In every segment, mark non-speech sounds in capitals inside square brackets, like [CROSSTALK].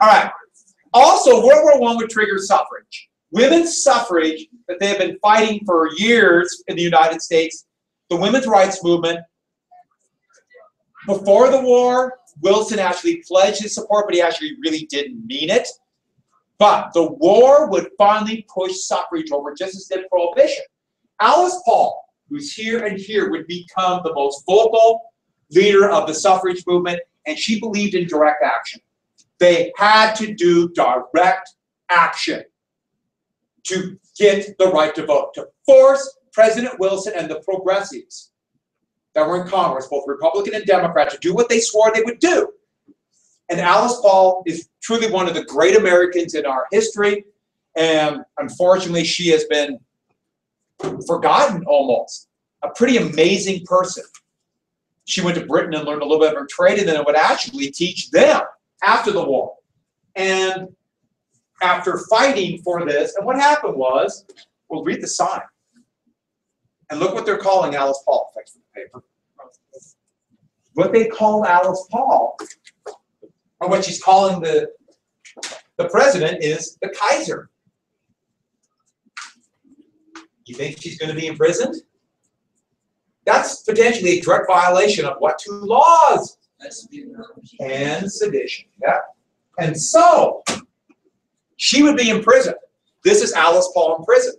All right. Also, World War One would trigger suffrage. Women's suffrage that they have been fighting for years in the United States, the women's rights movement. Before the war, Wilson actually pledged his support, but he actually really didn't mean it. But the war would finally push suffrage over just as did prohibition. Alice Paul, who's here and here, would become the most vocal leader of the suffrage movement, and she believed in direct action. They had to do direct action to get the right to vote, to force President Wilson and the progressives that were in Congress, both Republican and Democrat, to do what they swore they would do. And Alice Paul is truly one of the great Americans in our history. And unfortunately, she has been forgotten almost. A pretty amazing person. She went to Britain and learned a little bit of her trade, and then it would actually teach them after the war. And after fighting for this, and what happened was, well, read the sign. And look what they're calling Alice Paul. Thanks for the paper. What they call Alice Paul, or what she's calling the, the president, is the Kaiser. You think she's going to be imprisoned? That's potentially a direct violation of what two laws? And sedition. Yeah. And so she would be in prison. This is Alice Paul in prison.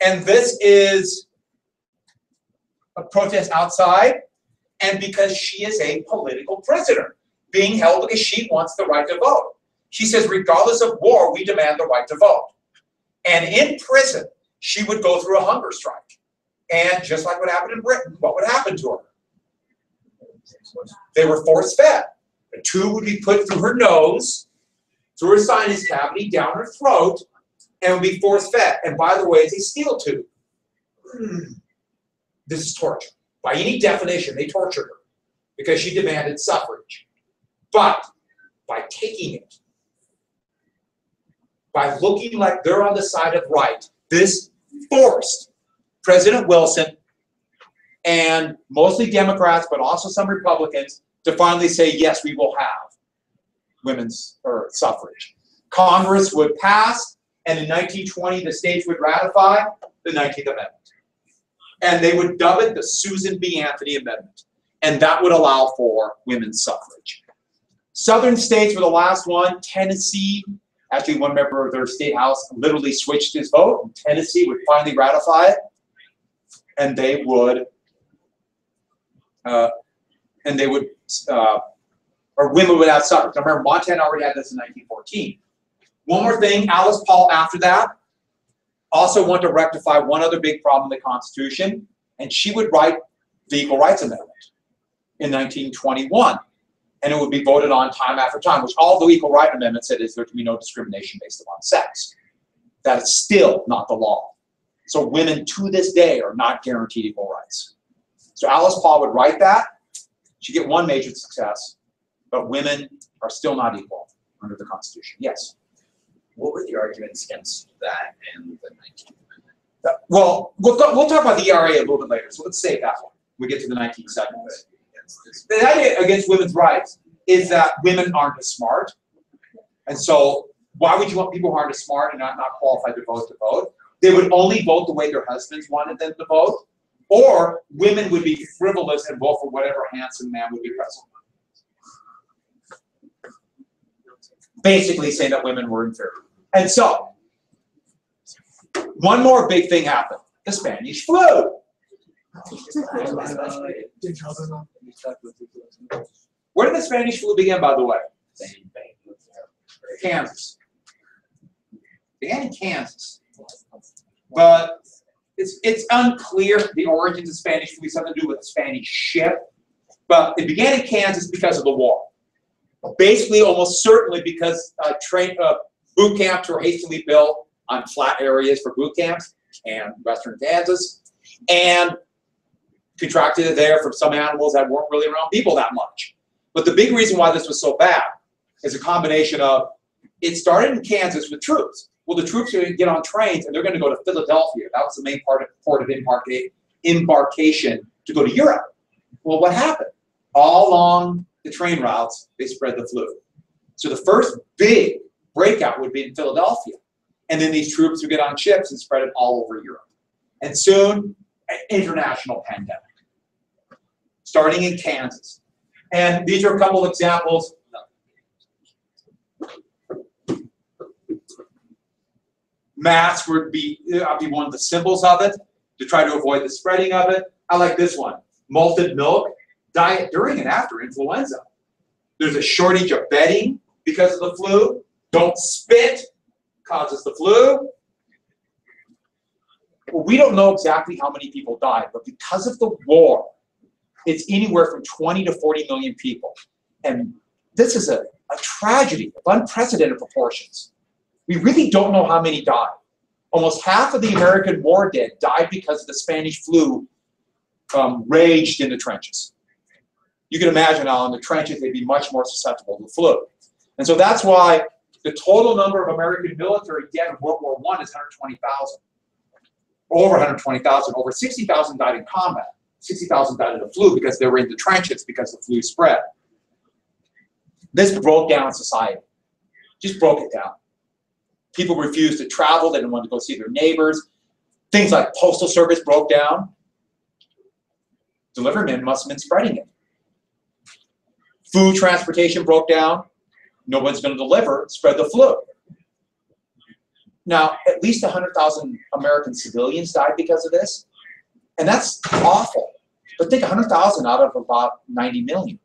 And this is a protest outside, and because she is a political prisoner, being held because she wants the right to vote. She says, regardless of war, we demand the right to vote. And in prison, she would go through a hunger strike. And just like what happened in Britain, what would happen to her? They were force fed. A tube would be put through her nose, through her sinus cavity, down her throat, and would be force fed. And by the way, it's a steel tube. Hmm. This is torture. By any definition, they tortured her because she demanded suffrage. But by taking it, by looking like they're on the side of right, this forced President Wilson and mostly Democrats, but also some Republicans, to finally say, yes, we will have women's or suffrage. Congress would pass, and in 1920, the states would ratify the 19th Amendment. And they would dub it the Susan B. Anthony Amendment. And that would allow for women's suffrage. Southern states were the last one. Tennessee, actually, one member of their state house literally switched his vote. Tennessee would finally ratify it. And they would, uh, and they would, uh, or women would have suffrage. Now remember, Montana already had this in 1914. One more thing, Alice Paul after that also wanted to rectify one other big problem in the Constitution, and she would write the Equal Rights Amendment in 1921. And it would be voted on time after time, which all the Equal Rights Amendment said is there can be no discrimination based upon sex. That is still not the law. So women to this day are not guaranteed equal rights. So Alice Paul would write that. She'd get one major success, but women are still not equal under the Constitution. Yes? What were the arguments against that and the nineteenth amendment? Uh, Well, we'll, go- we'll talk about the ERA a little bit later, so let's save that one. We get to the 1970s. Against this? The idea against women's rights is that women aren't as smart. And so why would you want people who aren't as smart and not, not qualified to vote to vote? They would only vote the way their husbands wanted them to vote. Or women would be frivolous and vote for whatever handsome man would be president. Basically saying that women were inferior. And so, one more big thing happened, the Spanish flu. Where did the Spanish flu begin, by the way? Kansas. Began in Kansas. But it's, it's unclear the origins of Spanish flu, something to do with the Spanish ship. But it began in Kansas because of the war. Basically, almost certainly because uh, train, uh, boot camps were hastily built on flat areas for boot camps and western Kansas. And contracted it there from some animals that weren't really around people that much. But the big reason why this was so bad is a combination of it started in Kansas with troops. Well, the troops are going to get on trains and they're going to go to Philadelphia. That was the main part of port of embarkation to go to Europe. Well, what happened? All along the train routes, they spread the flu. So the first big breakout would be in Philadelphia. And then these troops would get on ships and spread it all over Europe. And soon, an international pandemic, starting in Kansas. And these are a couple of examples. Masks would be, uh, be one of the symbols of it to try to avoid the spreading of it. I like this one, malted milk, diet during and after influenza. There's a shortage of bedding because of the flu. Don't spit, causes the flu. Well, we don't know exactly how many people died, but because of the war, it's anywhere from 20 to 40 million people. And this is a, a tragedy of unprecedented proportions. We really don't know how many died. Almost half of the American war dead died because the Spanish flu um, raged in the trenches. You can imagine how in the trenches they'd be much more susceptible to the flu. And so that's why the total number of American military dead in World War I is 120,000. Over 120,000. Over 60,000 died in combat. 60,000 died of the flu because they were in the trenches because the flu spread. This broke down society. Just broke it down. People refused to travel. They didn't want to go see their neighbors. Things like postal service broke down. Delivermen must have been spreading it. Food transportation broke down. No one's going to deliver. Spread the flu. Now, at least 100,000 American civilians died because of this. And that's awful. But think 100,000 out of about 90 million.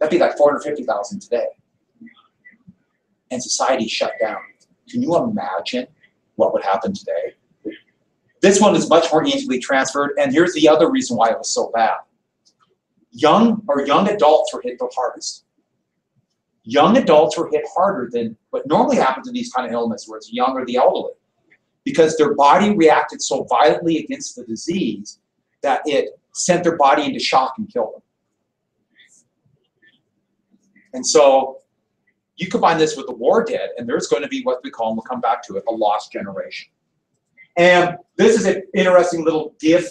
That'd be like 450,000 today. And society shut down. Can you imagine what would happen today? This one is much more easily transferred, and here's the other reason why it was so bad. Young or young adults were hit the hardest. Young adults were hit harder than what normally happens in these kind of illnesses, where it's young or the elderly, because their body reacted so violently against the disease that it sent their body into shock and killed them. And so you combine this with the war dead, and there's going to be what we call, and we'll come back to it, a lost generation. And this is an interesting little GIF.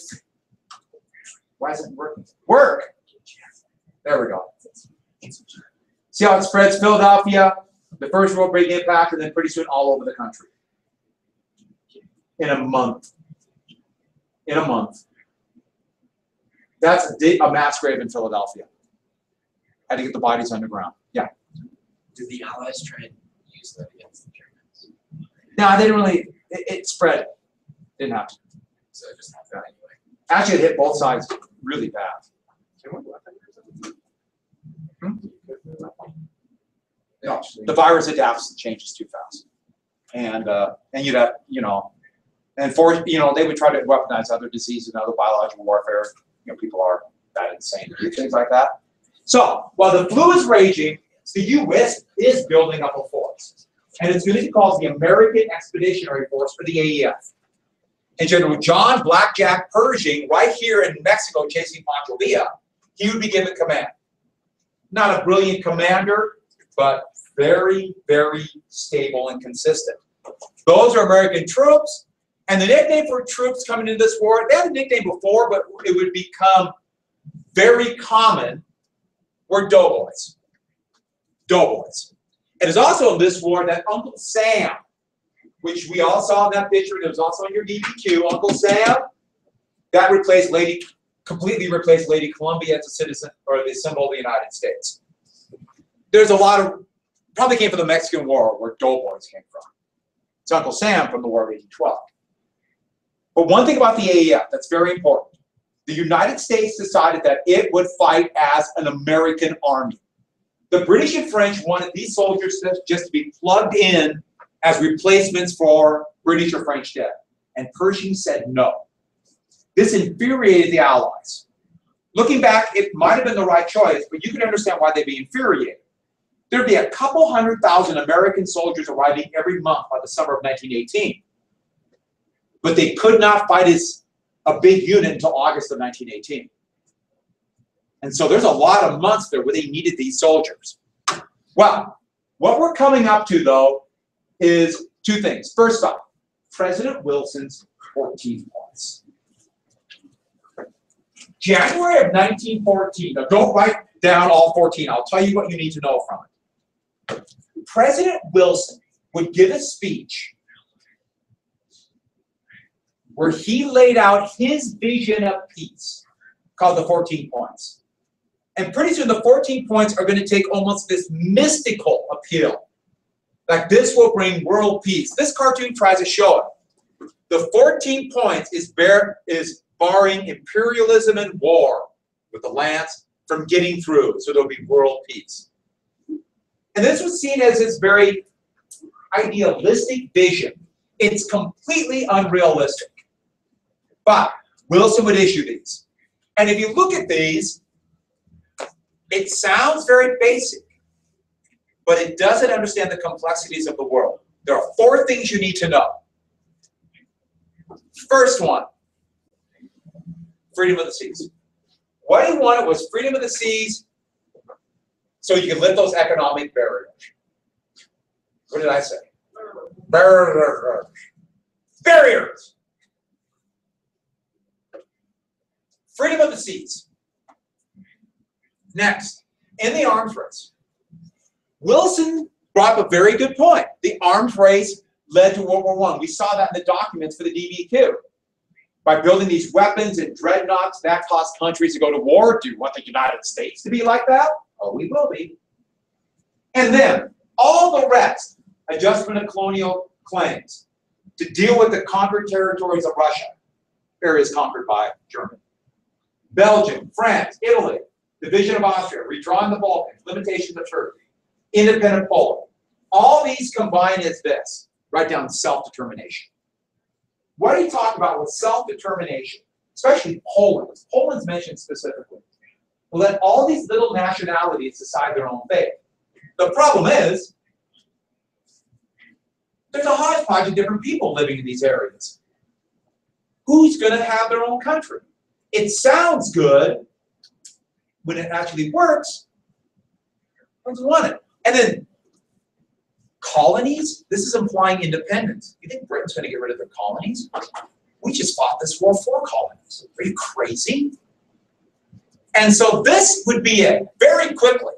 Why isn't it working? Work! There we go. See how it spreads Philadelphia, the first World big impact, and then pretty soon all over the country. In a month. In a month. That's a, a mass grave in Philadelphia. Had to get the bodies underground. Yeah. Did the Allies try and use that against the Germans? No, they didn't really, it, it spread. Didn't have to. So it just happened anyway. Actually, it hit both sides really bad. No, the virus adapts and changes too fast. And, uh, and you'd have, you know, and for, you know, they would try to weaponize other diseases and other biological warfare. You know, people are that insane to do things like that. So while the flu is raging, the U.S. is building up a force. And it's going to be called the American Expeditionary Force for the AEF. And General John Blackjack Pershing, right here in Mexico chasing Villa, he would be given command. Not a brilliant commander, but very, very stable and consistent. Those are American troops. And the nickname for troops coming into this war, they had a nickname before, but it would become very common, were doughboys. Doughboys. And it's also in this war that Uncle Sam, which we all saw in that picture, and it was also in your DBQ, Uncle Sam, that replaced Lady, completely replaced Lady Columbia as a citizen or the symbol of the United States. There's a lot of, probably came from the Mexican War where doughboys came from. It's Uncle Sam from the War of 1812. But one thing about the AEF that's very important the United States decided that it would fight as an American army. The British and French wanted these soldiers just to be plugged in as replacements for British or French dead. And Pershing said no. This infuriated the Allies. Looking back, it might have been the right choice, but you can understand why they'd be infuriated. There'd be a couple hundred thousand American soldiers arriving every month by the summer of 1918. But they could not fight as a big unit until August of 1918. And so there's a lot of months there where they needed these soldiers. Well, what we're coming up to though is two things. First off, President Wilson's 14 points. January of 1914. Now, don't write down all 14. I'll tell you what you need to know from it. President Wilson would give a speech where he laid out his vision of peace called the 14 points. And pretty soon the 14 points are going to take almost this mystical appeal. Like this will bring world peace. This cartoon tries to show it. The 14 points is bear is barring imperialism and war with the lance from getting through, so there'll be world peace. And this was seen as his very idealistic vision. It's completely unrealistic. But Wilson would issue these. And if you look at these, it sounds very basic, but it doesn't understand the complexities of the world. There are four things you need to know. First one, freedom of the seas. What he wanted was freedom of the seas so you can lift those economic barriers. What did I say? Barriers. Barriers. Freedom of the seas. Next, in the arms race. Wilson brought up a very good point. The arms race led to World War One. We saw that in the documents for the DBQ. By building these weapons and dreadnoughts, that caused countries to go to war. Do you want the United States to be like that? Oh, we will be. And then all the rest, adjustment of colonial claims to deal with the conquered territories of Russia, areas conquered by Germany. Belgium, France, Italy, division of Austria, redrawing the Balkans, limitations of Turkey, independent Poland. All these combine as this, write down self-determination. What do you talk about with self-determination, especially Poland? Poland's mentioned specifically. Well, let all these little nationalities decide their own fate. The problem is, there's a hodgepodge of different people living in these areas. Who's going to have their own country? It sounds good when it actually works. Doesn't want it. And then colonies, this is implying independence. You think Britain's going to get rid of their colonies? We just fought this war for colonies. Are you crazy? And so this would be it very quickly.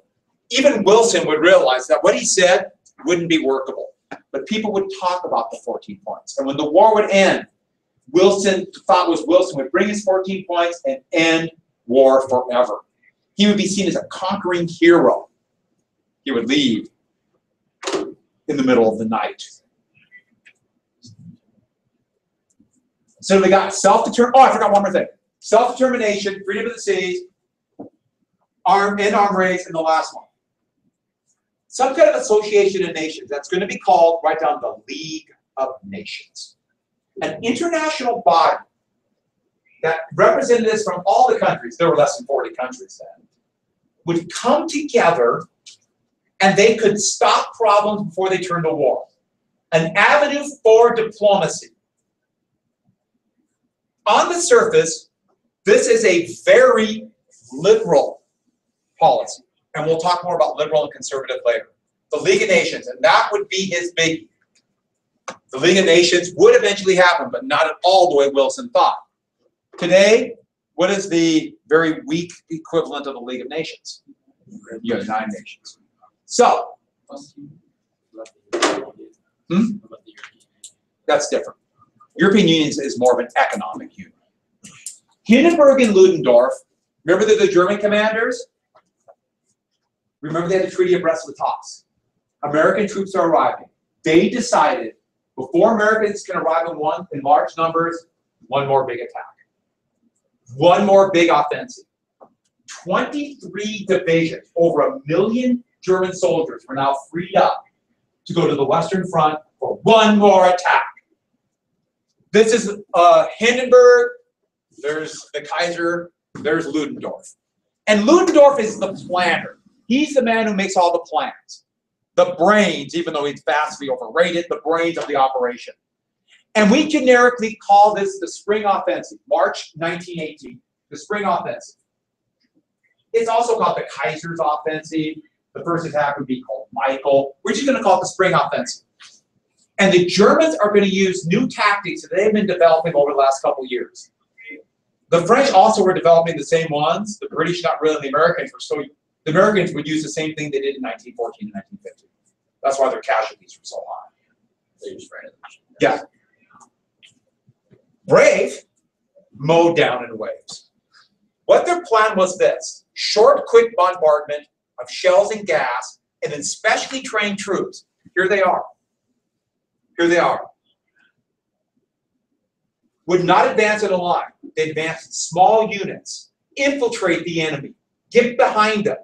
Even Wilson would realize that what he said wouldn't be workable. But people would talk about the 14 points. And when the war would end, Wilson thought was Wilson would bring his 14 points and end war forever. He would be seen as a conquering hero. He would leave in the middle of the night. So we got self-determination. Oh, I forgot one more thing. Self-determination, freedom of the seas, arm and arm race, and the last one. Some kind of association of nations. That's going to be called, write down the League of Nations. An international body that representatives from all the countries, there were less than 40 countries then, would come together and they could stop problems before they turned to war. An avenue for diplomacy. On the surface, this is a very liberal policy. And we'll talk more about liberal and conservative later. The League of Nations, and that would be his biggie. The League of Nations would eventually happen, but not at all the way Wilson thought. Today, what is the very weak equivalent of the League of Nations? You have nine Nations. So, Hmm? that's different. European Union is more of an economic union. Hindenburg and Ludendorff, remember they're the German commanders? Remember they had the Treaty of Brest-Litovsk. American troops are arriving. They decided before Americans can arrive in one in large numbers, one more big attack. One more big offensive. 23 divisions, over a million German soldiers were now freed up to go to the Western Front for one more attack. This is uh, Hindenburg, there's the Kaiser, there's Ludendorff. And Ludendorff is the planner. He's the man who makes all the plans. The brains, even though he's vastly overrated, the brains of the operation. And we generically call this the Spring Offensive, March 1918, the Spring Offensive. It's also called the Kaiser's Offensive. The first attack would be called Michael. We're just going to call it the Spring Offensive. And the Germans are going to use new tactics that they've been developing over the last couple years. The French also were developing the same ones. The British, not really. The Americans were so. The Americans would use the same thing they did in 1914 and 1915. That's why their casualties were so high. They just ran. Yeah. Brave mowed down in waves. What their plan was this short, quick bombardment of shells and gas, and then specially trained troops. Here they are. Here they are. Would not advance in a line. They advanced in small units, infiltrate the enemy, get behind them.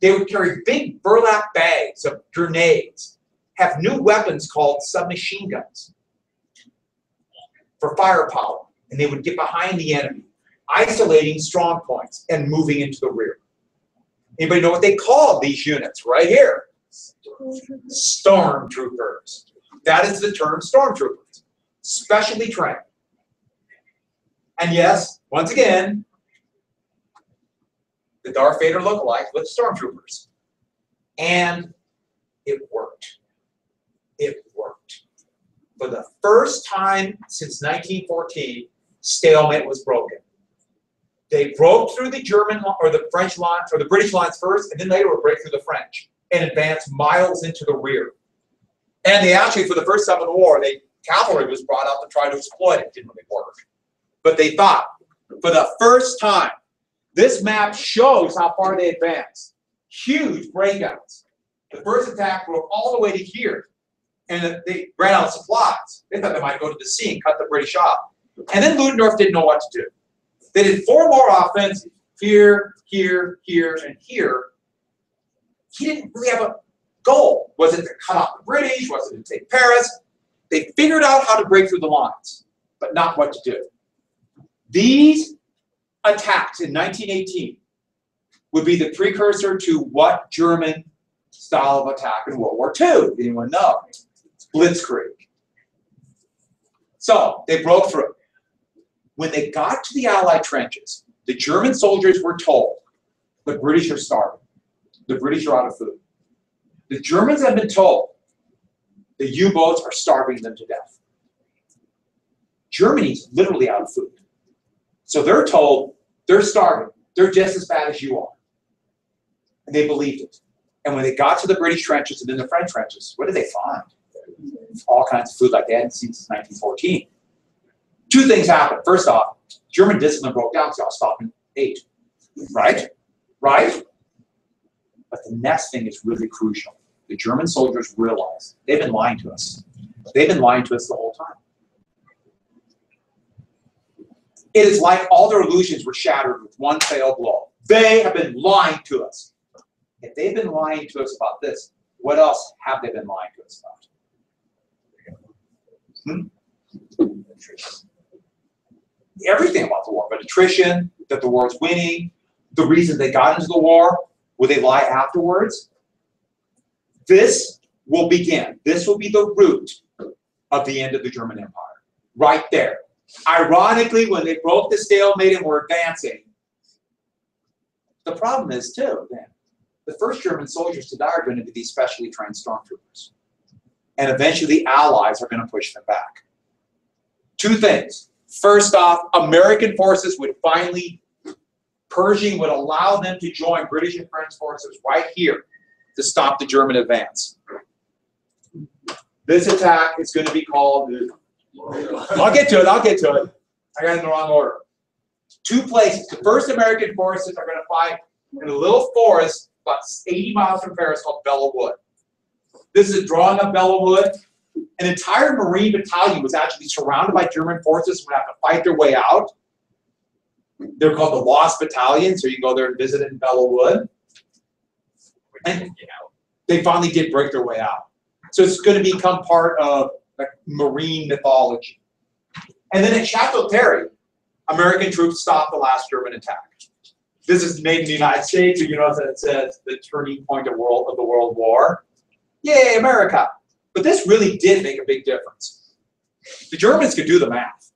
They would carry big burlap bags of grenades, have new weapons called submachine guns for firepower, and they would get behind the enemy, isolating strong points and moving into the rear. Anybody know what they called these units right here? Stormtroopers. That is the term stormtroopers, specially trained. And yes, once again, the Darth Vader lookalike with stormtroopers. And it worked. It worked. For the first time since 1914, stalemate was broken. They broke through the German or the French lines or the British lines first, and then later would break through the French and advance miles into the rear. And they actually, for the first time in the war, they cavalry was brought out to try to exploit it. Didn't really work. But they thought, for the first time, this map shows how far they advanced. Huge breakouts. The first attack broke all the way to here, and they ran out of supplies. They thought they might go to the sea and cut the British off. And then Ludendorff didn't know what to do. They did four more offensives here, here, here, and here. He didn't really have a goal. Was it to cut off the British? Was it to take Paris? They figured out how to break through the lines, but not what to do. These attacks in 1918 would be the precursor to what German style of attack in World War II? Anyone know? Blitzkrieg. So they broke through. When they got to the Allied trenches, the German soldiers were told the British are starving. The British are out of food. The Germans have been told the U boats are starving them to death. Germany's literally out of food. So they're told they're starving. They're just as bad as you are. And they believed it. And when they got to the British trenches and then the French trenches, what did they find? All kinds of food like they hadn't seen since 1914. Two things happened. First off, German discipline broke down because y'all stopped and ate. Right? Right? But the next thing is really crucial. The German soldiers realize they've been lying to us. They've been lying to us the whole time. It is like all their illusions were shattered with one failed blow. They have been lying to us. If they've been lying to us about this, what else have they been lying to us about? Hmm? Everything about the war, but attrition, that the war is winning, the reason they got into the war, will they lie afterwards? This will begin. This will be the root of the end of the German Empire. Right there. Ironically, when they broke the stalemate and were advancing, the problem is too, then, the first German soldiers to die are going to be these specially trained stormtroopers. And eventually the Allies are going to push them back. Two things. First off, American forces would finally, Pershing would allow them to join British and French forces right here to stop the German advance. This attack is going to be called the I'll get to it. I'll get to it. I got in the wrong order. Two places. The first American forces are going to fight in a little forest about 80 miles from Paris called Belleau Wood. This is a drawing of Belleau Wood. An entire Marine battalion was actually surrounded by German forces and would have to fight their way out. They're called the Lost Battalion, so you go there and visit in Belleau Wood. And they finally did break their way out. So it's going to become part of like marine mythology. And then at Chateau Thierry, American troops stopped the last German attack. This is made in the United States, you notice that it says the turning point of world of the World War. Yay, America! But this really did make a big difference. The Germans could do the math.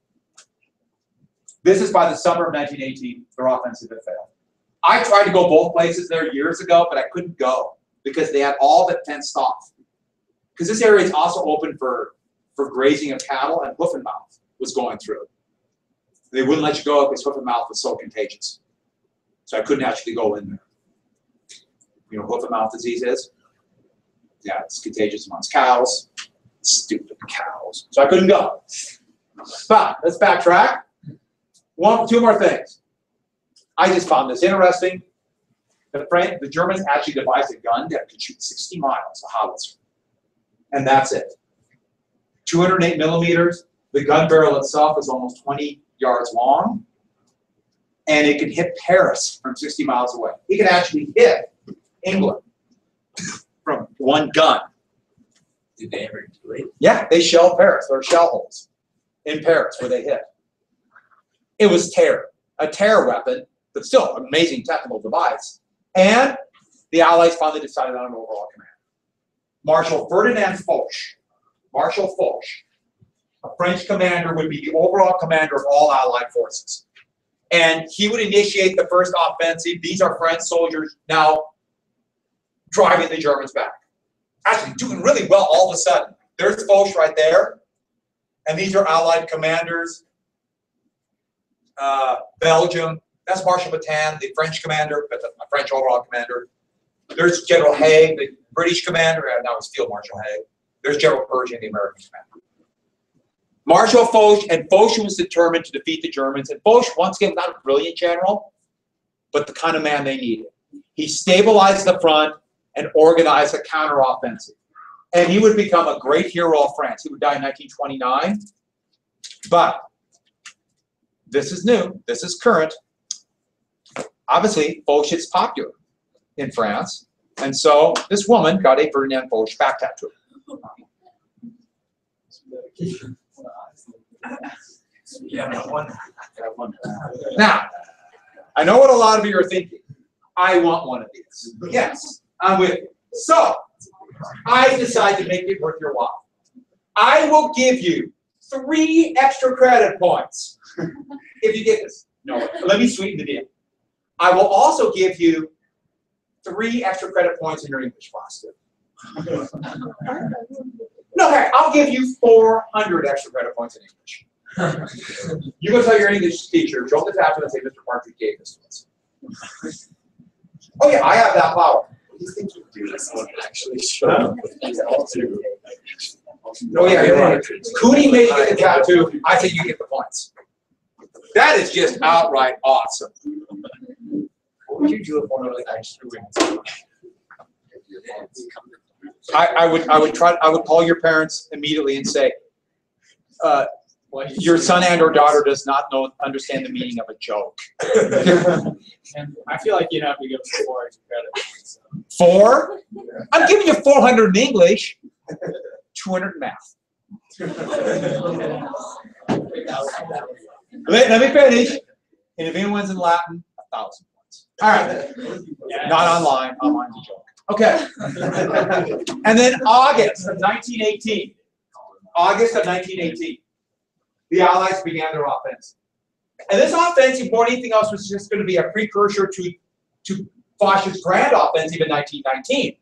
This is by the summer of 1918, their offensive had failed. I tried to go both places there years ago, but I couldn't go because they had all but fenced off. Because this area is also open for, for grazing of cattle and hoof and mouth was going through. They wouldn't let you go because hoof and mouth was so contagious. So I couldn't actually go in there. You know hoof and mouth disease is? Yeah, it's contagious amongst cows. Stupid cows. So I couldn't go. But let's backtrack. One, two more things. I just found this interesting. The Fran the Germans actually devised a gun that could shoot 60 miles, a howitzer. And that's it. 208 millimeters. The gun barrel itself is almost 20 yards long. And it can hit Paris from 60 miles away. It can actually hit England [LAUGHS] from one gun. Did they ever do it? Yeah, they shelled Paris. There are shell holes in Paris where they hit. It was terror, a terror weapon, but still an amazing technical device. And the Allies finally decided on an overall command. Marshal Ferdinand Foch, Marshal Foch, a French commander, would be the overall commander of all Allied forces. And he would initiate the first offensive. These are French soldiers now driving the Germans back. Actually, doing really well all of a sudden. There's Foch right there. And these are Allied commanders. Uh, Belgium, that's Marshal Petain, the French commander, but the a French overall commander. There's General Haig, the British commander, and now it's Field Marshal Haig. There's General Pershing, the American commander. Marshal Foch, and Foch was determined to defeat the Germans. And Foch, once again, not a brilliant general, but the kind of man they needed. He stabilized the front and organized a counteroffensive. And he would become a great hero of France. He would die in 1929. But this is new, this is current. Obviously, Foch is popular in France. And so this woman got a Ferdinand Foch back tattoo. Now, I know what a lot of you are thinking. I want one of these. Yes, I'm with you. So, I decide to make it worth your while. I will give you three extra credit points if you get this. No, let me sweeten the deal. I will also give you three extra credit points in your English class. No, heck, I'll give you 400 extra credit points in English. You go tell your English teacher, show the tablet and say, Mr. Partridge gave this to us. Oh yeah, I have that power. What do you think you do this one actually show? Oh yeah, you're right. Cooney made you get the tattoo, I think you get the points. That is just outright awesome. What would you do if one of the actually wins? I, I would, I would try, I would call your parents immediately and say, uh, your son and or daughter does not know, understand the meaning of a joke. And I feel like you'd have to give us four extra credit. so. Four? I'm giving you four hundred in English, two hundred in math. Let, let me finish. And if anyone's in Latin, a thousand points. All right, not online, online's a joke. Okay. [LAUGHS] And then August of nineteen eighteen, August of nineteen eighteen, the Allies began their offense. And this offensive, more than anything else, was just gonna be a precursor to, to Foch's grand offensive in nineteen nineteen.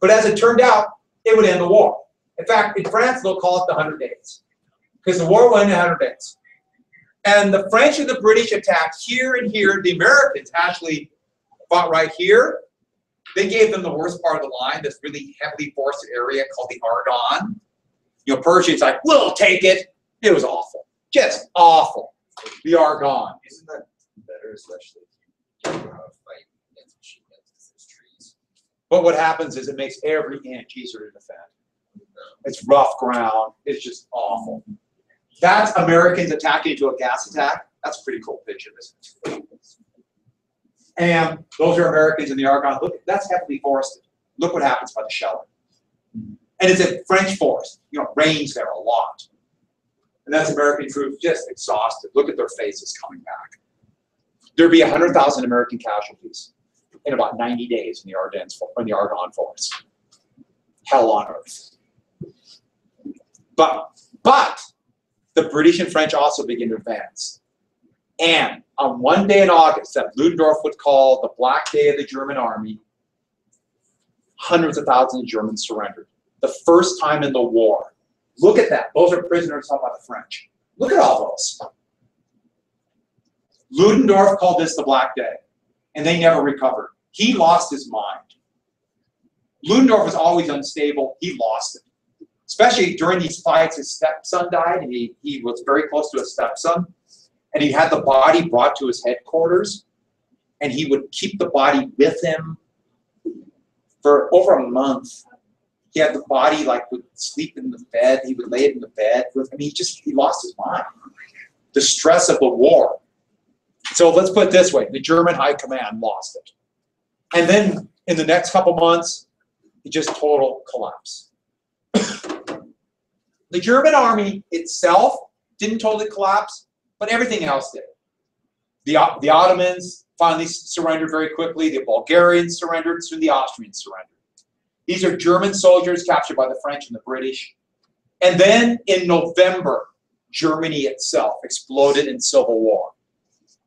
But as it turned out, it would end the war. In fact, in France, they'll call it the Hundred Days. Because the war went in hundred days. And the French and the British attacked here and here. The Americans actually fought right here. They gave them the worst part of the line, this really heavily forested area called the Argonne. You know, Pershing's like, we'll take it. It was awful, just awful. The Argonne. Isn't that better, especially if you to fight against machine guns, because there's trees? But what happens is it makes every inch easier to defend. It's rough ground. It's just awful. That's Americans attacking into a gas attack. That's a pretty cool picture, isn't it? And those are Americans in the Argonne. Look, that's heavily forested. Look what happens by the shelling. And it's a French forest. You know, rains there a lot. And that's American troops just exhausted. Look at their faces coming back. There'd be 100,000 American casualties in about 90 days in the Ardennes, in the Argonne forest. Hell on earth. But, but the British and French also begin to advance. And on one day in August, that Ludendorff would call the Black Day of the German Army, hundreds of thousands of Germans surrendered. The first time in the war. Look at that. Those are prisoners held by the French. Look at all those. Ludendorff called this the Black Day, and they never recovered. He lost his mind. Ludendorff was always unstable. He lost it. Especially during these fights, his stepson died, and he, he was very close to his stepson. And he had the body brought to his headquarters, and he would keep the body with him for over a month. He had the body like would sleep in the bed. He would lay it in the bed with. I mean, he just he lost his mind. The stress of the war. So let's put it this way: the German high command lost it, and then in the next couple months, it just total collapse. [COUGHS] the German army itself didn't totally collapse, but everything else did. The, uh, the Ottomans finally surrendered very quickly. The Bulgarians surrendered. Soon the Austrians surrendered. These are German soldiers captured by the French and the British. And then in November, Germany itself exploded in civil war.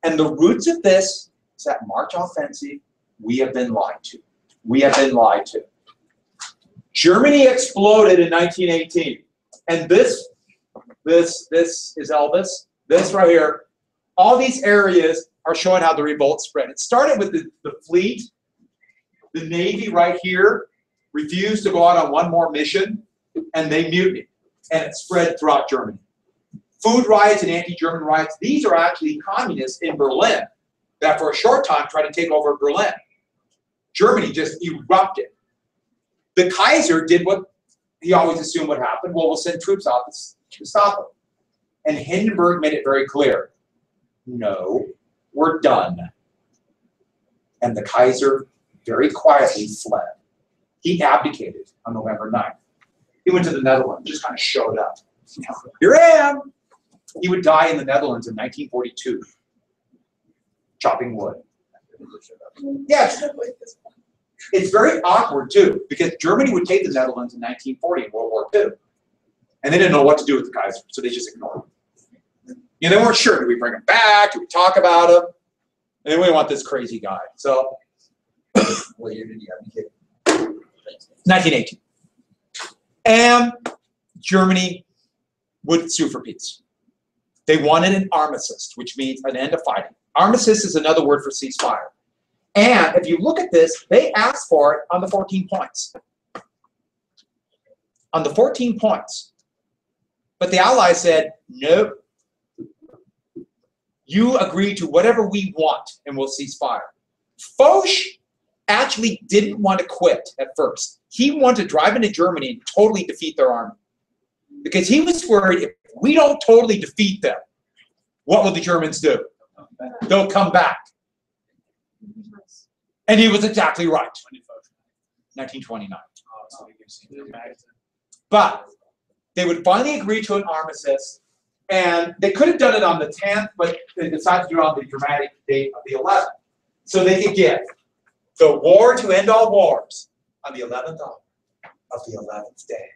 And the roots of this is that March offensive we have been lied to. We have been lied to. Germany exploded in 1918. And this, this, this is Elvis. This right here. All these areas are showing how the revolt spread. It started with the, the fleet. The Navy right here refused to go out on one more mission, and they mutinied. And it spread throughout Germany. Food riots and anti-German riots, these are actually communists in Berlin that for a short time tried to take over Berlin. Germany just erupted. The Kaiser did what he always assumed would happen. Well, we'll send troops out to stop him. And Hindenburg made it very clear no, we're done. And the Kaiser very quietly fled. He abdicated on November 9th. He went to the Netherlands, just kind of showed up. Here I am. He would die in the Netherlands in 1942, chopping wood. Yes, it's very awkward too, because Germany would take the Netherlands in 1940 in World War II. And they didn't know what to do with the Kaiser, so they just ignored him. Know, they weren't sure. Do we bring him back? Do we talk about him? And we want this crazy guy. So, [COUGHS] What year did he abdicate? 1918. And Germany would sue for peace. They wanted an armistice, which means an end of fighting. Armistice is another word for ceasefire. And if you look at this, they asked for it on the 14 points. On the 14 points. But the Allies said, nope. You agree to whatever we want and we'll cease fire. Foch actually didn't want to quit at first. He wanted to drive into Germany and totally defeat their army. Because he was worried if we don't totally defeat them, what will the Germans do? They'll come back. And he was exactly right. 1929. Oh, so you can see the magnitude. But they would finally agree to an armistice, and they could have done it on the 10th, but they decided to do it on the dramatic date of the 11th. So they could get the war to end all wars on the 11th hour of the 11th day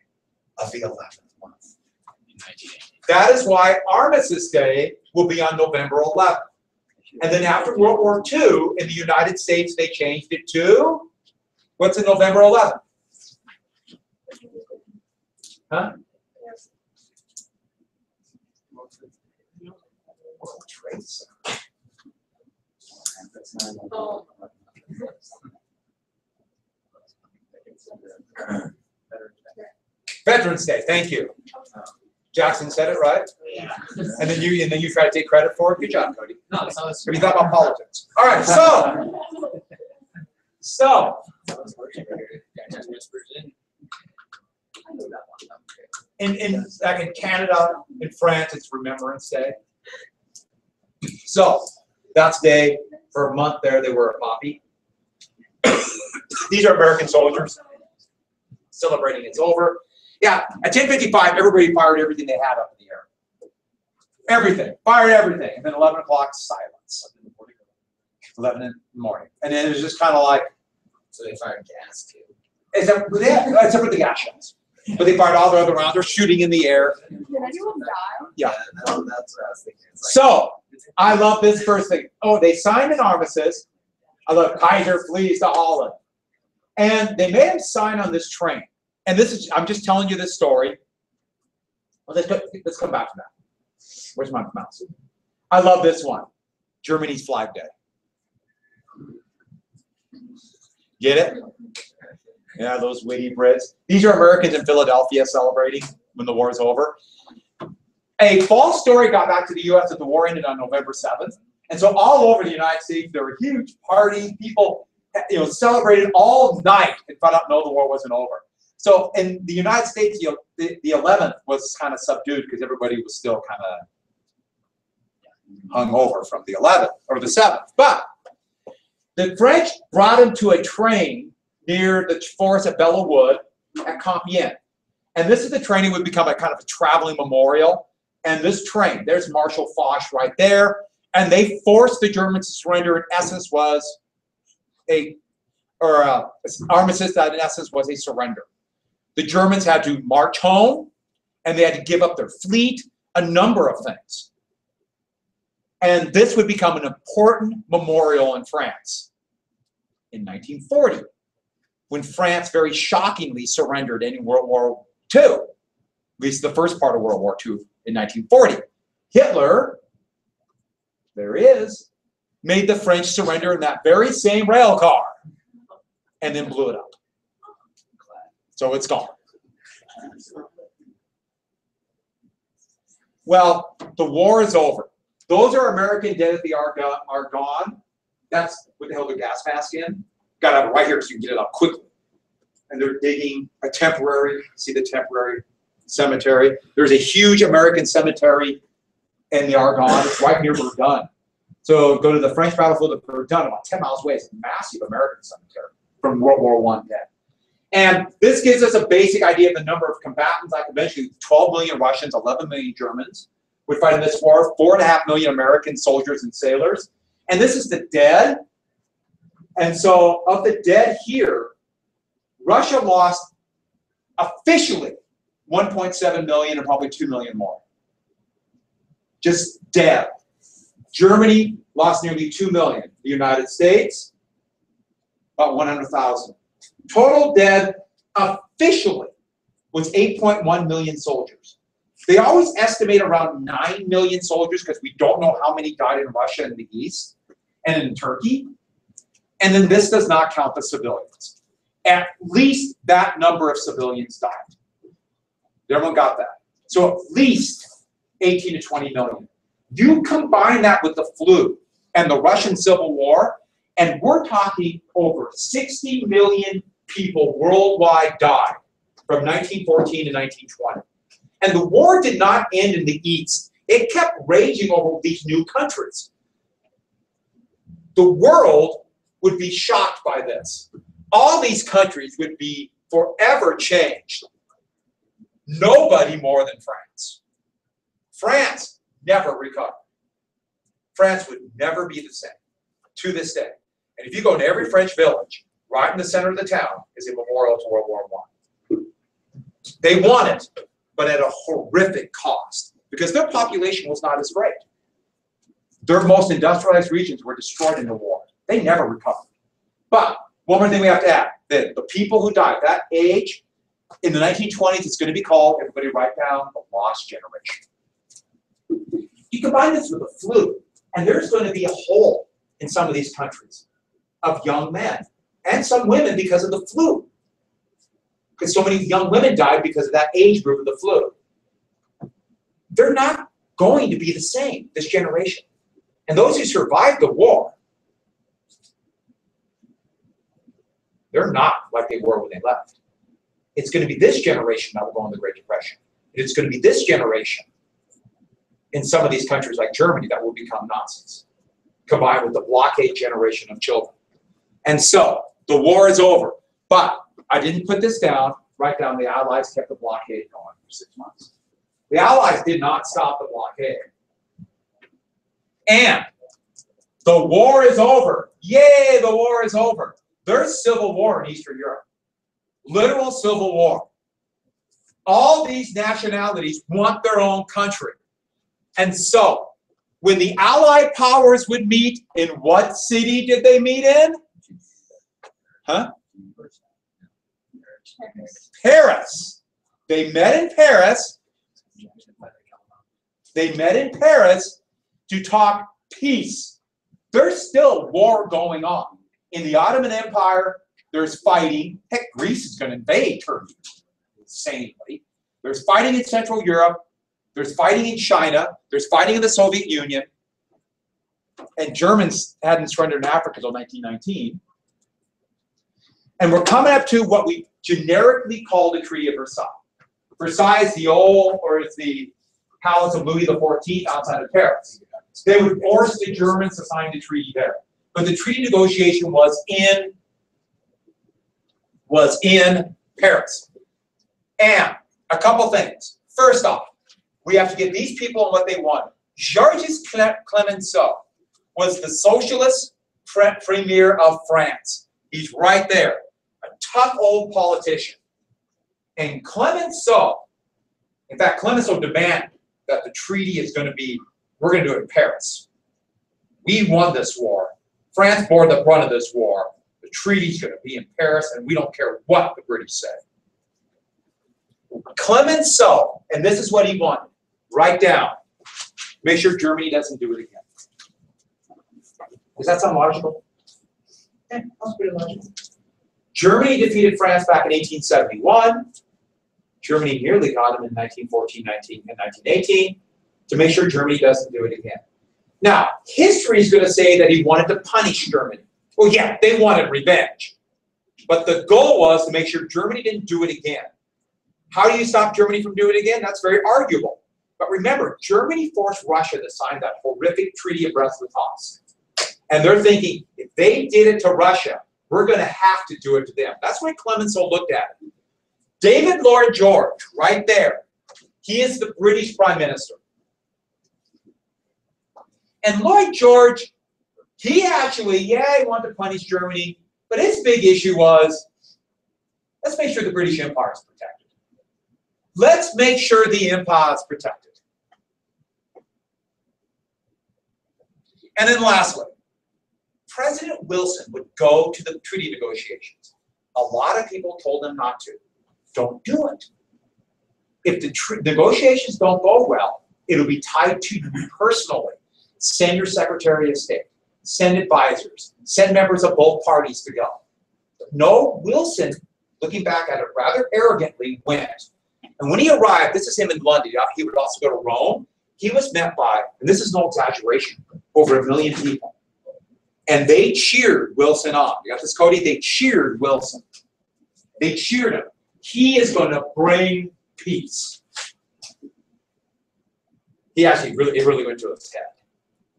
of the 11th month. in 1980. That is why Armistice Day will be on November 11th. And then after World War II, in the United States, they changed it to what's in November 11th? Huh? Oh. Veterans Day, thank you. Jackson said it right, Yeah. and then you and then you try to take credit for it. Good job, Cody. No, it's. Have you thought about politics? All right, so so in. in back in Canada, in France, it's Remembrance Day. So that's day for a month there. They were a poppy. These are American soldiers celebrating it's over. Yeah, at 10:55, everybody fired everything they had up in the air. Everything, fired everything, and then 11 o'clock silence. 11 in the morning, and then it was just kind of like. So they fired gas too. Except, they, except for the gas shells. But they fired all the other rounds, they're shooting in the air. Did anyone die? Yeah. that- that's what I was thinking. Like- So, I love this first thing. Oh, they signed an armistice. I love Kaiser flees to Holland. And they made him sign on this train. And this is, I'm just telling you this story. Well, let's, go, let's come back to that. Where's my mouse? I love this one. Germany's Flag Day. Get it? Yeah, those witty Brits. These are Americans in Philadelphia celebrating when the war is over. A false story got back to the US that the war ended on November 7th. And so all over the United States, there were huge parties, people you know, celebrated all night and found out no, the war wasn't over. So in the United States, you know, the, the 11th was kind of subdued because everybody was still kind of hung over from the 11th or the 7th. But the French brought him to a train near the forest at Belleau Wood at Compiègne. And this is the train that would become a kind of a traveling memorial. And this train, there's Marshal Foch right there. And they forced the Germans to surrender. In essence, was a or uh, armistice that in essence was a surrender. The Germans had to march home, and they had to give up their fleet, a number of things. And this would become an important memorial in France in 1940, when France very shockingly surrendered in World War II, at least the first part of World War II in 1940. Hitler, there he is, made the French surrender in that very same rail car and then blew it up. So it's gone. Well, the war is over. Those are American dead at the Argonne. Are gone. That's what the the gas mask in. Got it right here because you can get it out quickly. And they're digging a temporary, see the temporary cemetery. There's a huge American cemetery in the Argonne. It's right near Verdun. So go to the French battlefield of Verdun, about 10 miles away. It's a massive American cemetery from World War One dead. And this gives us a basic idea of the number of combatants. I mention 12 million Russians, 11 million Germans would fight in this war, four and a half million American soldiers and sailors. And this is the dead. And so of the dead here, Russia lost officially 1.7 million and probably 2 million more. Just dead. Germany lost nearly 2 million. The United States, about 100,000. Total dead officially was 8.1 million soldiers. They always estimate around 9 million soldiers because we don't know how many died in Russia and the East and in Turkey. And then this does not count the civilians. At least that number of civilians died. Everyone got that? So at least 18 to 20 million. You combine that with the flu and the Russian Civil War, and we're talking over 60 million people worldwide died from 1914 to 1920. And the war did not end in the East. It kept raging over these new countries. The world would be shocked by this. All these countries would be forever changed. Nobody more than France. France never recovered. France would never be the same to this day. And if you go to every French village, right in the center of the town is a memorial to World War One. They won it, but at a horrific cost because their population was not as great. Their most industrialized regions were destroyed in the war. They never recovered. But one more thing we have to add: that the people who died that age in the 1920s, it's going to be called. Everybody write down the lost generation. You combine this with the flu, and there's going to be a hole in some of these countries of young men and some women because of the flu. Because so many young women died because of that age group of the flu. They're not going to be the same, this generation. And those who survived the war, they're not like they were when they left. It's going to be this generation that will go in the Great Depression. It's going to be this generation in some of these countries like Germany that will become Nazis, combined with the blockade generation of children. And so the war is over. But I didn't put this down. Write down the Allies kept the blockade going for six months. The Allies did not stop the blockade. And the war is over. Yay, the war is over. There's civil war in Eastern Europe. Literal civil war. All these nationalities want their own country. And so, when the Allied powers would meet, in what city did they meet in? Huh? Paris. They met in Paris. They met in Paris to talk peace There's still war going on. In the Ottoman Empire, there's fighting. Heck, Greece is going to invade Turkey insanely. There's fighting in Central Europe. There's fighting in China. There's fighting in the Soviet Union. And Germans hadn't surrendered in Africa until 1919. And we're coming up to what we generically call the Treaty of Versailles. Versailles is the old, or it's the palace of Louis XIV outside of Paris. They would force the Germans to sign the treaty there. But the treaty negotiation was in was in Paris. And a couple things. First off, we have to get these people what they want. Georges Clemenceau was the socialist pre- premier of France. He's right there, a tough old politician. And Clemenceau, in fact, Clemenceau demanded that the treaty is going to be, we're going to do it in Paris. We won this war. France bore the brunt of this war. The treaty's going to be in Paris, and we don't care what the British say. Clemenceau, and this is what he wanted. Write down. Make sure Germany doesn't do it again. Does that sound logical? Yeah, that's pretty logical. Germany defeated France back in 1871. Germany nearly got them in 1914, 19, and 1918 to make sure Germany doesn't do it again. Now, history is going to say that he wanted to punish Germany. Well, yeah, they wanted revenge. But the goal was to make sure Germany didn't do it again. How do you stop Germany from doing it again? That's very arguable. But remember, Germany forced Russia to sign that horrific Treaty of Brest-Litovsk. And they're thinking, if they did it to Russia, we're going to have to do it to them. That's why Clemenceau looked at it. David Lloyd George, right there, he is the British Prime Minister. And Lloyd George, he actually, yeah, he wanted to punish Germany, but his big issue was let's make sure the British Empire is protected. Let's make sure the empire is protected. And then lastly, President Wilson would go to the treaty negotiations. A lot of people told him not to. Don't do it. If the negotiations don't go well, it'll be tied to you personally. Send your Secretary of State, send advisors, send members of both parties to go. No, Wilson, looking back at it rather arrogantly, went. And when he arrived, this is him in London, uh, he would also go to Rome. He was met by, and this is no exaggeration, over a million people. And they cheered Wilson on. You got this, Cody? They cheered Wilson. They cheered him. He is going to bring peace. He actually really, it really went to his head.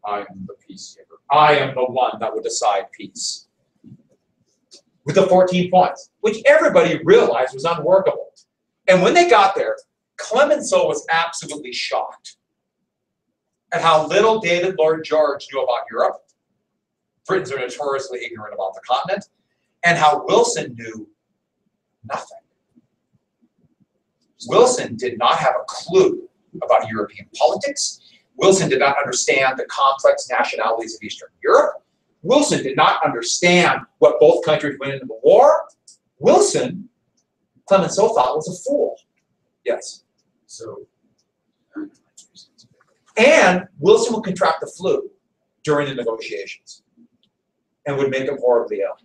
I am the peace giver. I am the one that will decide peace. With the 14 points, which everybody realized was unworkable. And when they got there, Clemenceau was absolutely shocked at how little David Lloyd George knew about Europe. Britons are notoriously ignorant about the continent, and how Wilson knew nothing. Wilson did not have a clue about European politics. Wilson did not understand the complex nationalities of Eastern Europe. Wilson did not understand what both countries went into the war. Wilson, Clemenceau thought was a fool. Yes. So. And Wilson would contract the flu during the negotiations and would make him horribly ill.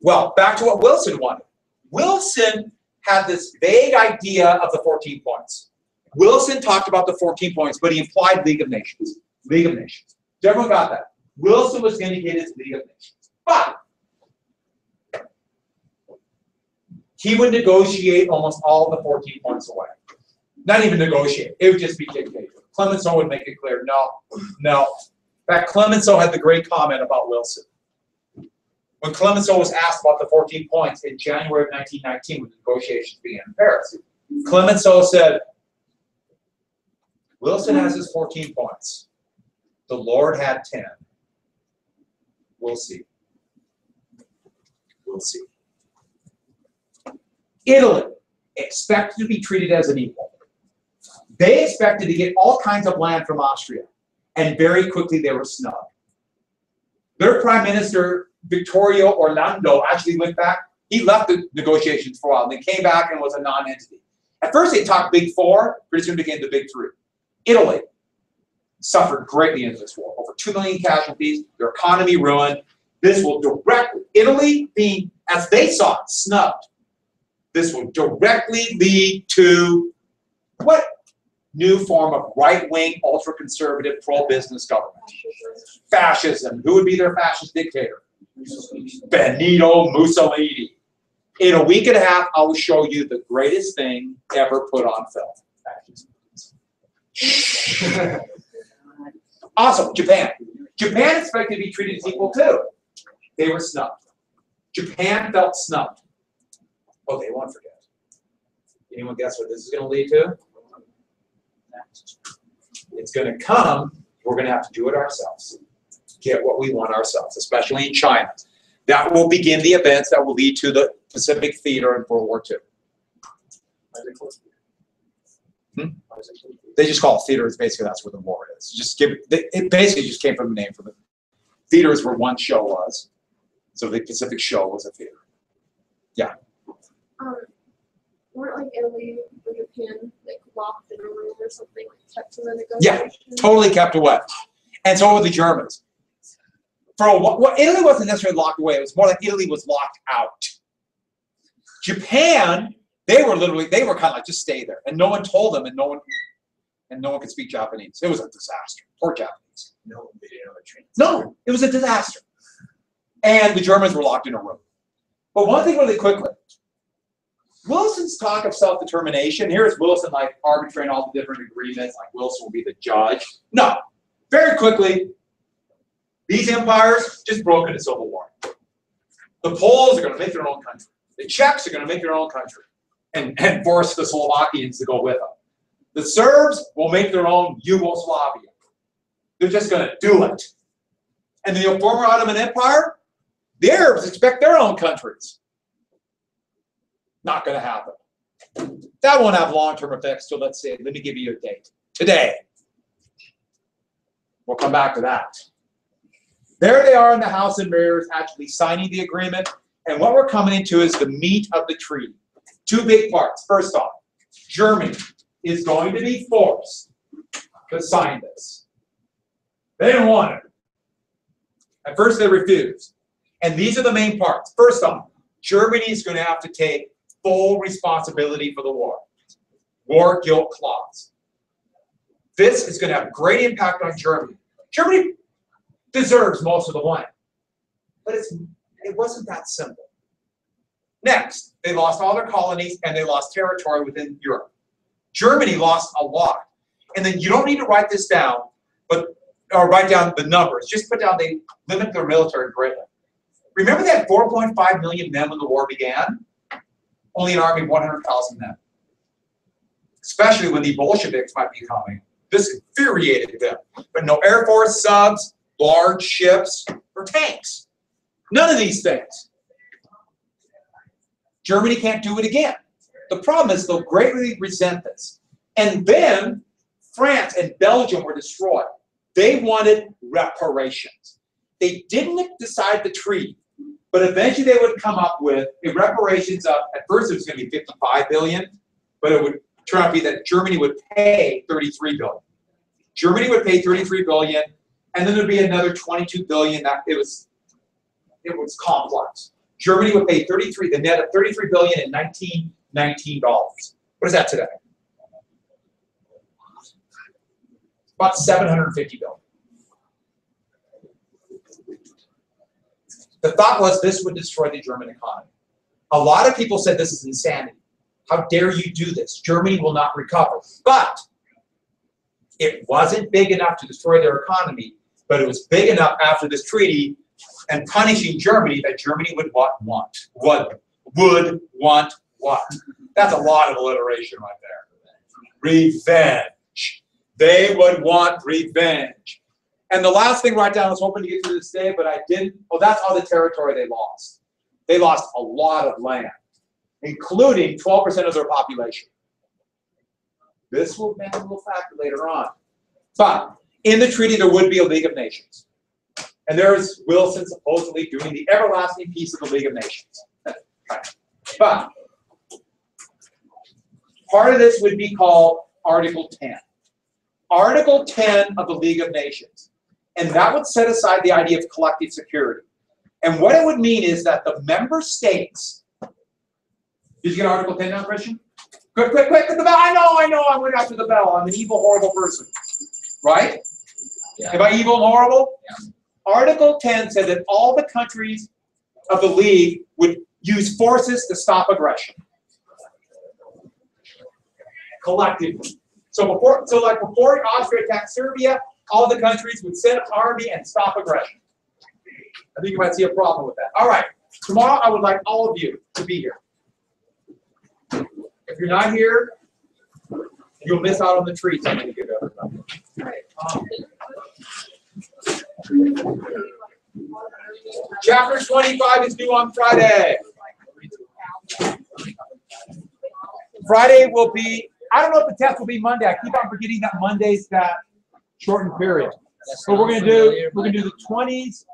Well, back to what Wilson wanted. Wilson had this vague idea of the 14 points. Wilson talked about the 14 points, but he implied League of Nations. League of Nations. Everyone got that? Wilson was indicated as League of Nations. But he would negotiate almost all the 14 points away. Not even negotiate. It would just be dictated. Clemenceau would make it clear, no, no. In fact, Clemenceau had the great comment about Wilson. When Clemenceau was asked about the 14 points in January of 1919 when the negotiations began in Paris, Clemenceau said, Wilson has his 14 points. The Lord had 10. We'll see. We'll see. Italy expected to be treated as an equal. They expected to get all kinds of land from Austria, and very quickly they were snubbed. Their prime minister, Vittorio Orlando, actually went back. He left the negotiations for a while, and then came back and was a non-entity. At first, they talked Big Four, pretty soon became the Big Three. Italy. suffered greatly in this war. Over 2 million casualties, their economy ruined. This will directly, Italy being, as they saw it, snubbed. This will directly lead to what new form of right-wing, ultra-conservative, pro-business government? Fascism. Who would be their fascist dictator? Benito Mussolini. In a week and a half, I will show you the greatest thing ever put on film. [LAUGHS] Awesome, Japan. Japan expected to be treated as equal too. They were snubbed. Japan felt snubbed. Oh, they won't forget. Anyone guess what this is gonna lead to? It's gonna come, we're gonna have to do it ourselves. Get what we want ourselves, especially in China. That will begin the events that will lead to the Pacific Theater in World War II. Hmm? They just call it theater, it's basically that's where the war is. Just give, it it basically just came from the name from it. Theater is where one show was. So the Pacific show was a theater. Um, weren't like Italy or Japan like locked in a room or something, like kept in the Yeah. Totally kept away. And so were the Germans. For a while, well, Italy wasn't necessarily locked away, it was more like Italy was locked out. Japan, they were literally, they were kind of like, just stay there. And no one told them and no one, and no one could speak Japanese. It was a disaster. Poor Japanese. No, have a train. No, it was a disaster. And the Germans were locked in a room. But one thing really quickly, Wilson's talk of self-determination, here's Wilson like arbitrating all the different agreements, like Wilson will be the judge. No, very quickly, these empires just broke into civil war. The Poles are gonna make their own country. The Czechs are gonna make their own country and, and force the Slovakians to go with them. The Serbs will make their own Yugoslavia. They're just gonna do it. And the former Ottoman Empire, the Arabs expect their own countries. Not gonna happen. That won't have long-term effects, so let's say, let me give you a date. Today. We'll come back to that. There they are in the House and Mirrors actually signing the agreement, and what we're coming into is the meat of the treaty. Two big parts. First off, Germany is going to be forced to sign this. They didn't want it. At first, they refused. And these are the main parts. First off, Germany is going to have to take full responsibility for the war. War guilt clause. This is going to have great impact on Germany. Germany deserves most of the blame. But it's, it wasn't that simple. Next, they lost all their colonies and they lost territory within Europe. Germany lost a lot. And then you don't need to write this down, but or write down the numbers. Just put down they limit their military greatly. Remember that 4.5 million men when the war began? Only an army of 100,000 men. Especially when the Bolsheviks might be coming. This infuriated them. But no Air Force subs, large ships, or tanks. None of these things. Germany can't do it again. The problem is they'll greatly resent this. And then France and Belgium were destroyed. They wanted reparations. They didn't decide the treaty, but eventually they would come up with a reparations of, at first it was going to be 55 billion, but it would turn out to be that Germany would pay 33 billion. Germany would pay 33 billion, and then there'd be another 22 billion that it was it was complex. Germany would pay 33, the net of 33 billion in 19 $19. What is that today? About 750 billion. The thought was this would destroy the German economy. A lot of people said this is insanity. How dare you do this? Germany will not recover. But it wasn't big enough to destroy their economy, but it was big enough after this treaty and punishing Germany that Germany would want, would, would want what. That's a lot of alliteration right there. Revenge. They would want revenge. And the last thing right down, I was hoping to get to this day, but I didn't. Oh, that's all the territory they lost. They lost a lot of land, including 12% of their population. This will be a little factor later on. But in the treaty, there would be a League of Nations. And there's Wilson supposedly doing the everlasting peace of the League of Nations. [LAUGHS] But part of this would be called Article 10. Article 10 of the League of Nations. And that would set aside the idea of collective security. And what it would mean is that the member states. Did you get Article 10 now, Christian? Quick, quick, quick, the bell. I know, I know, I went after the bell. I'm an evil, horrible person. Right? Yeah. Am I evil and horrible? Yeah. Article 10 said that all the countries of the League would use forces to stop aggression. Collectively. So before, so like before Austria attacked Serbia, all the countries would send army and stop aggression. I think you might see a problem with that. All right, tomorrow I would like all of you to be here. If you're not here, you'll miss out on the treats I'm gonna give everybody. Chapter twenty-five is due on Friday. Friday will be, I don't know if the test will be Monday. I keep on forgetting that Monday's that shortened period. That's So we're gonna do, familiar, we're gonna do the twenties